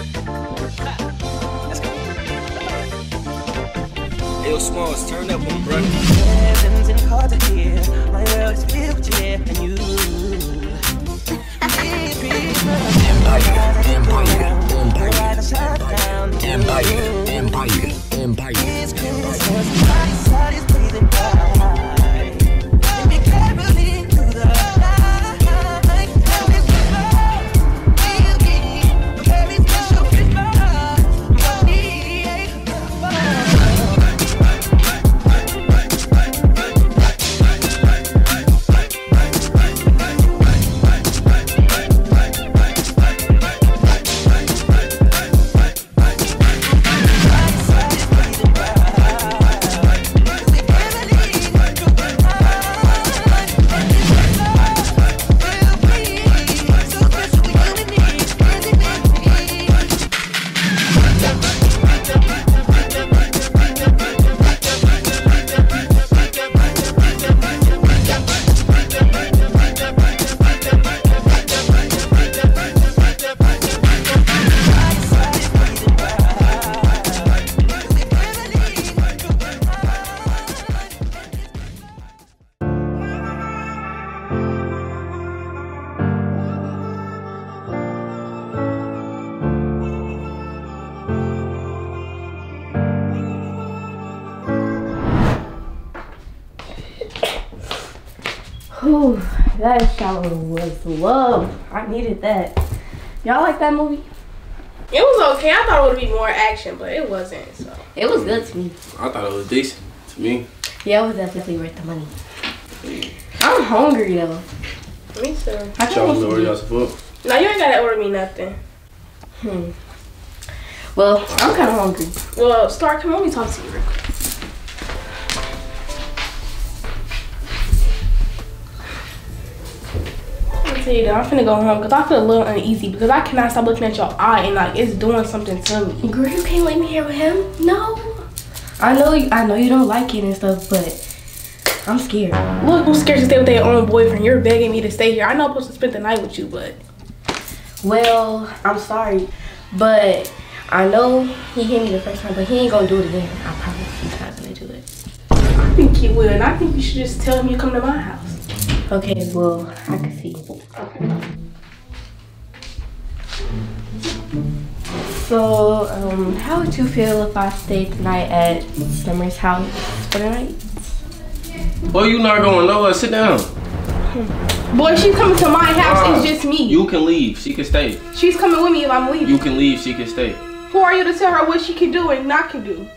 Hey, yo, Smalls, turn up on bro. Heavens and hard to hear. My world is filled with you and you. Empire, Empire, Empire, Empire. It's Christmas, somebody's heart is breathing by. Was love. I needed that. Y'all like that movie? It was okay. I thought it would be more action, but it wasn't. So It was good to me. I thought it was decent to me. Yeah, it was definitely worth the money. I'm hungry though. me too. I can't Y'all wait know to where y'all support. No, you ain't gotta order me nothing. Hmm. Well, I'm kind of hungry. Well, Star, come on, let me talk to you real quick. Let me tell you, though, I'm finna go home because I feel a little uneasy because I cannot stop looking at your eye and like it's doing something to me. Girl, you can't let me here with him. No. I know you. I know you don't like it and stuff, but I'm scared. Look, I'm scared to stay with their own boyfriend. You're begging me to stay here. I know I'm supposed to spend the night with you, but Well, I'm sorry, but I know he hit me the first time, but he ain't gonna do it again. I promise he's not gonna do it. I think he will. And I think you should just tell him you come to my house. Okay, well, I can see. So, um, how would you feel if I stayed tonight at Summer's house for the night? Boy, you not going nowhere. Sit down. Boy, she's coming to my house. Uh, it's just me. You can leave. She can stay. She's coming with me if I'm leaving. You can leave. She can stay. Who are you to tell her what she can do and not can do?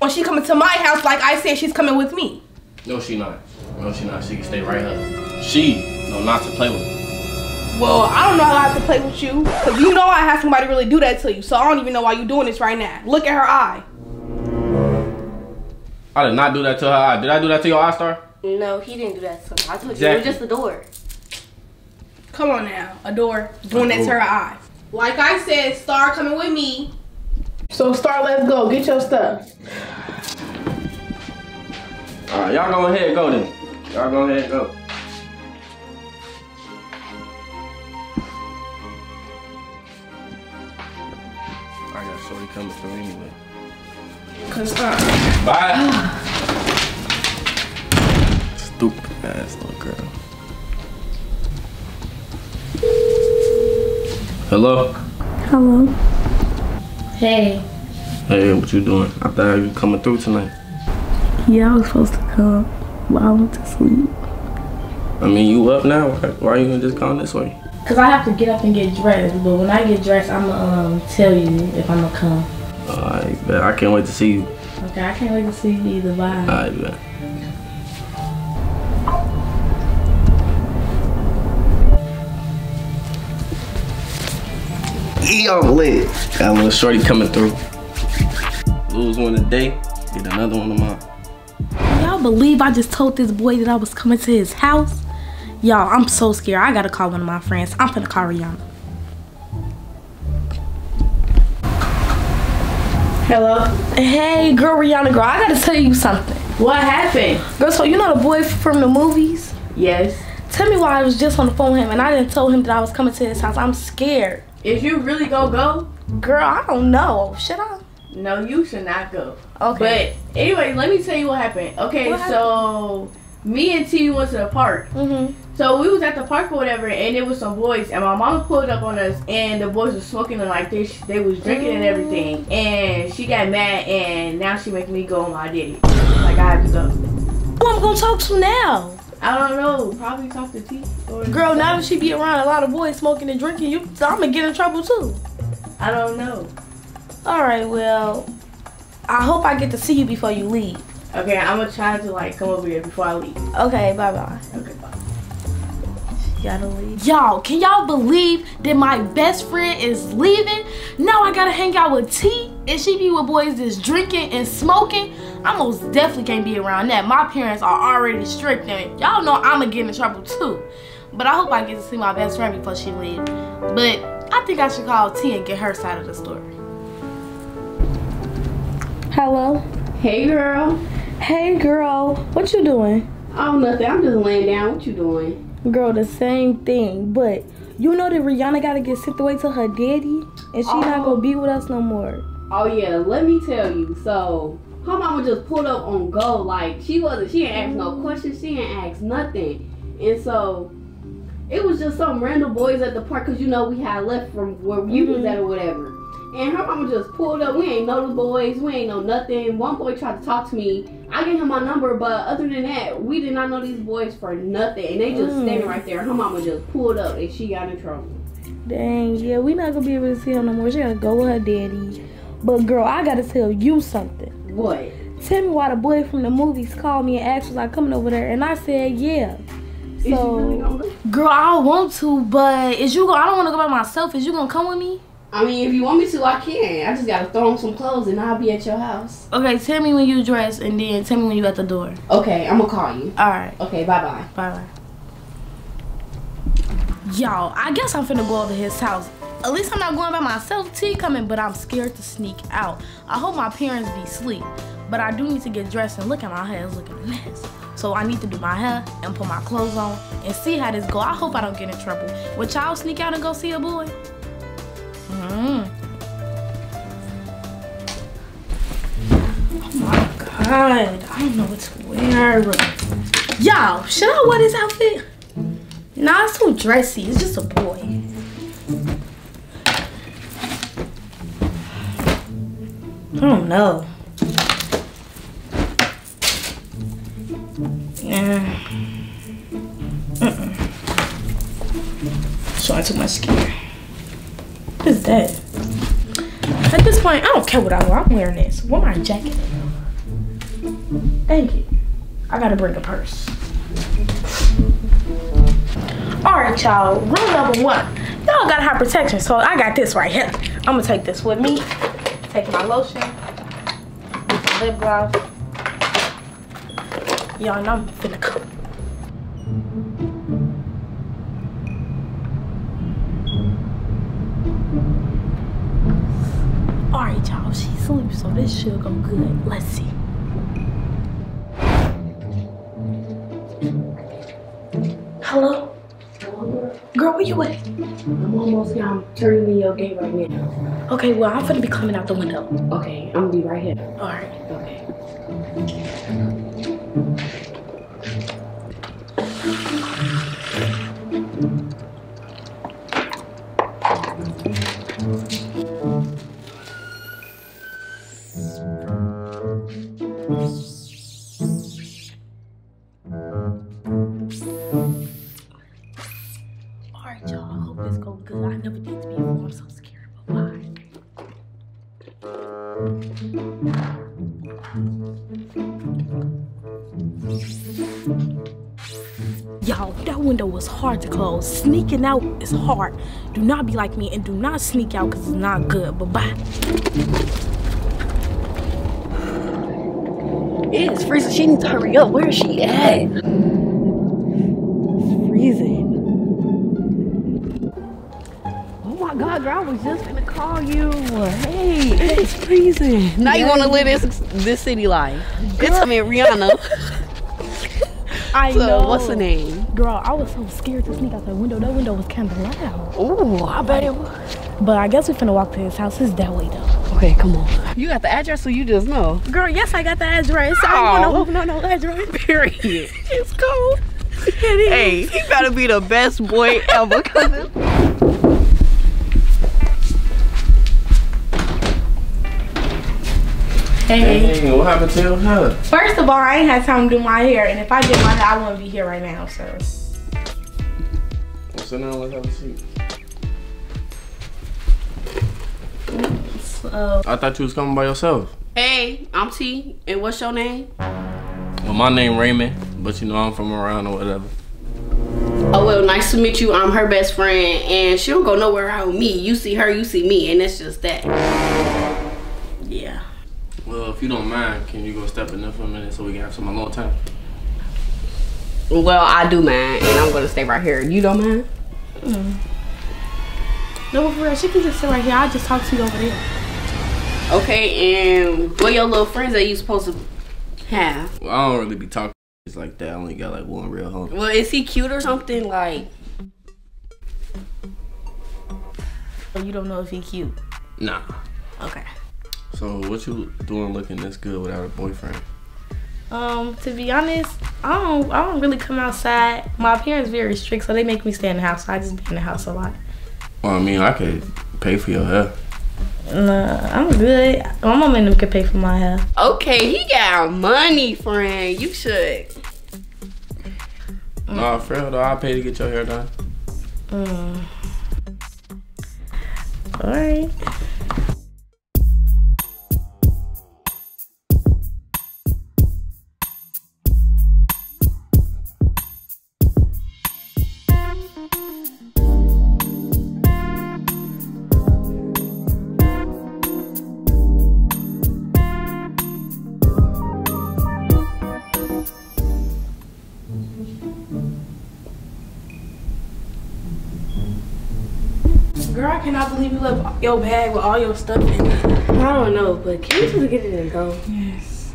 When she coming to my house, like I said, she's coming with me. No, she not. No, she not. She can stay right here. She know not to play with. Well, I don't know how I have to play with you. Because you know I had somebody really do that to you. So I don't even know why you doing this right now. Look at her eye. I did not do that to her eye. Did I do that to your eye star? No, he didn't do that to me. I told you it was just the door. Come on now. Adore. Doing that to her eye. Like I said, Star coming with me. So Star, let's go. Get your stuff. All right, y'all go ahead, go then. Y'all go ahead, and go. I got shorty coming through anyway. Cause uh, Bye. Stupid ass little girl. Hello. Hello. Hey. Hey, what you doing? I thought you were coming through tonight. Yeah, I was supposed to come, but I went to sleep. I mean, you up now? Why, why are you gonna just gone this way? Cause I have to get up and get dressed, but when I get dressed, I'ma um tell you if I'm gonna come. Alright, bet. I can't wait to see you. Okay, I can't wait to see you either. Bye. Alright, bet. Yeah, I'm lit. Got a little shorty coming through. Lose one today, get another one tomorrow. Believe I just told this boy that I was coming to his house? Y'all, I'm so scared. I gotta call one of my friends. I'm finna call Rihanna. Hello? Hey, girl, Rihanna, girl, I gotta tell you something. What happened? Girl, so you know the boy from the movies? Yes. Tell me why I was just on the phone with him and I didn't tell him that I was coming to his house. I'm scared. If you really gonna go? Girl, I don't know. Should I? No, you should not go. Okay. But anyway, let me tell you what happened. Okay, What so me and T went to the park. mm-hmm. So we was at the park or whatever, and there was some boys, and my mama pulled up on us, and the boys was smoking and like this, they was drinking and everything, and she got mad, and now she making me go on my daddy, like I have to go. Who I'm gonna talk to now? I don't know, probably talk to T. Girl, now that she be around a lot of boys smoking and drinking, you I'm gonna get in trouble too. I don't know. Alright, well, I hope I get to see you before you leave. Okay, I'm gonna try to like come over here before I leave. Okay, bye bye. Okay, bye. Gotta leave. Y'all, can y'all believe that my best friend is leaving? Now I gotta hang out with T and she be with boys that's drinking and smoking. I most definitely can't be around that. My parents are already strict and y'all know I'ma get in trouble too. But I hope I get to see my best friend before she leaves. But I think I should call T and get her side of the story. Hello? Hey girl. Hey girl, what you doing? Oh nothing. I'm just laying down. What you doing? Girl, the same thing. But you know that Rihanna gotta get sent away to her daddy, and she not gonna oh. be with us no more. Oh yeah, let me tell you. So her mama just pulled up on go. Like she wasn't she didn't ask no mm. questions, she didn't ask nothing. And so it was just some random boys at the park because you know we had left from where you was mm-hmm. at or whatever. And her mama just pulled up. We ain't know the boys. We ain't know nothing. One boy tried to talk to me. I gave him my number, but other than that, we did not know these boys for nothing. And they just mm. standing right there. Her mama just pulled up and she got in trouble. Dang, yeah, we not gonna be able to see her no more. She gotta go with her daddy. But girl, I gotta tell you something. What? Tell me why the boy from the movies called me and asked was I coming over there, and I said yeah. Really So, go? girl, I want to, but is you? Go- I don't want to go by myself. Is you gonna come with me? I mean, if you want me to, I can. I just gotta throw on some clothes and I'll be at your house. Okay, tell me when you dress, and then tell me when you at the door. Okay, I'm gonna call you. All right, Okay, bye bye. bye bye. Y'all, I guess I'm finna go over to his house. At least I'm not going by myself. T coming, but I'm scared to sneak out. I hope my parents be asleep, but I do need to get dressed and look at my hair. It's looking a mess. So I need to do my hair and put my clothes on and see how this go. I hope I don't get in trouble. Would y'all sneak out and go see a boy? Mm. Oh my god, I don't know what to wear. Y'all, should I wear this outfit? Nah, it's too dressy. It's just a boy. I don't know. Yeah. Mm-mm. Showing too much skin. What is that? At this point, I don't care what I wear. I'm wearing this. Where my jacket? Thank you. I gotta bring a purse. Alright, y'all. Rule number one. Y'all gotta have protection, so I got this right here. I'm gonna take this with me. Take my lotion. Lip gloss. Y'all know I'm finna cook. So this should go good. Let's see. Hello? Girl, where you at? I'm almost here. I'm turning in your uh, gate right now. Okay, well, I'm gonna be coming out the window. Okay, I'm gonna be right here. Alright. Okay. Alright, y'all. I hope this goes good. I never did be before. I'm so scared. But why? Y'all, that window was hard to close. Sneaking out is hard. Do not be like me and do not sneak out because it's not good. Bye It's freezing. She needs to hurry up. Where is she at? freezing. Oh my god, girl, I was just gonna call you. Hey, it's freezing. Now you wanna live this this city life. It's I mean Rihanna. I So what's the name? Girl, I was so scared to sneak out that window. That window was kind of loud. Ooh, I bet it was. But I guess we finna walk to his house. It's that way though. Okay, come on. You got the address, so you just know. Girl, yes, I got the address. I Oh. don't want to open no address. Period. It's cool. Hey, he gotta be the best boy ever. Cause it's- Hey. Dang, what happened to your hair? First of all, I ain't had time to do my hair, and if I did my hair, I wouldn't be here right now. So. Well, sit down, let's have a seat. So. I thought you was coming by yourself. hey, I'm T, and what's your name? Well, my name Raymond, but you know I'm from around or whatever. Oh well, nice to meet you. I'm her best friend, and she don't go nowhere out with me. You see her, you see me, and it's just that. Yeah. Well, if you don't mind, can you go step in there for a minute so we can have some alone time? Well, I do mind, and I'm gonna stay right here. You don't mind? Mm. No, for real, she can just sit right here. I'll just talk to you over there. Okay, and what your little friends that you supposed to have? Well, I don't really be talking like that. I only got like one real homie. Well, is he cute or something? Like, You don't know if he cute. Nah. Okay. So what you doing looking this good without a boyfriend? Um, to be honest, I don't I don't really come outside. My parents very strict, so they make me stay in the house. So I just be in the house a lot. Well, I mean, I could pay for your hair. Nah, I'm good. My mom and them could pay for my hair. okay, he got money, friend. You should. Nah, for real though, I'll pay to get your hair done. Mm. All right. Cannot believe you left your bag with all your stuff in it. I don't know, but can you just get it and go? Yes.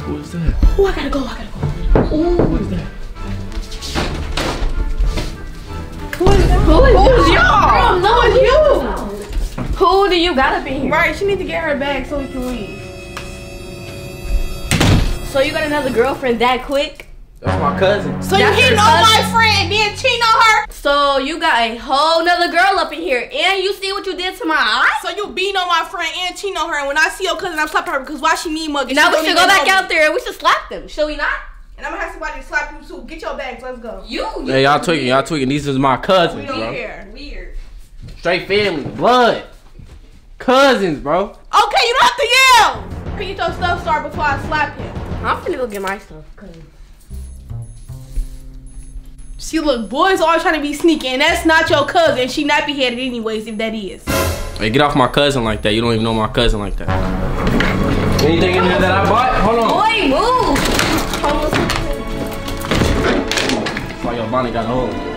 Who is that? Oh, I gotta go. I gotta go. Who is that? Who is that? Who is y'all? Girl, no, it's you. Who do you got up in here? Right, she need to get her bag so we can leave. So you got another girlfriend that quick? That's my cousin. So That's you hitting on my cousin? friend, then cheating on her? So you got a whole nother girl up in here, and you see what you did to my eyes? So you beating on my friend and cheating on her, and when I see your cousin, I'm slapping her because why she mean mugging? Now She we should go back know me. out there and we should slap them. Should we not? And I'm gonna have somebody to slap you too. Get your bags, let's go. You. you Hey, y'all tweaking, y'all tweaking. These is my cousins, We don't bro. care. Weird. Straight family, blood. Cousins, bro. Okay, you don't have to yell. Can Get your stuff started before I slap him. I'm finna go get my stuff. Cause See, look, boys always trying to be sneaky, and that's not your cousin. She nappy headed anyways, if that is. Hey, get off my cousin like that. You don't even know my cousin like that. Anything in there that I bought? Hold on. boy, move. That's why your bonnet got a hole.